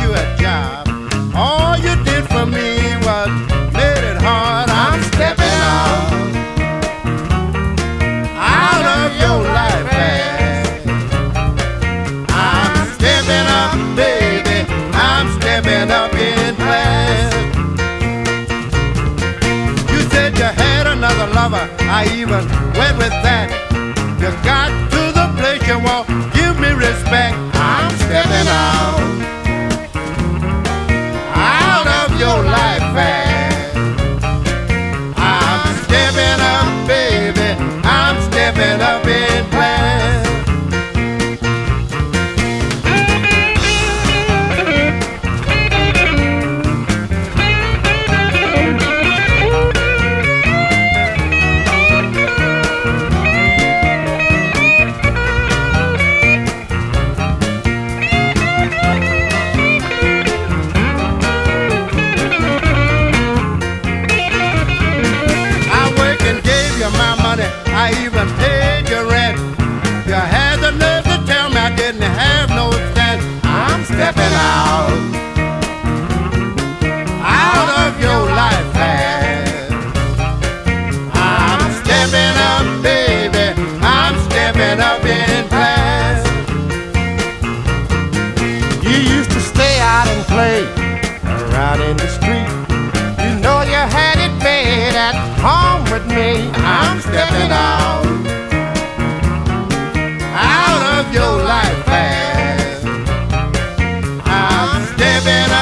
you a job. All you did for me was made it hard. I'm stepping out, out of your life. I'm stepping baby. I'm stepping. You said you had another lover. I even went with that. You got to the place you want. play around in the street. You know you had it bad at home with me. I'm stepping out, out of your life fast. I'm stepping out.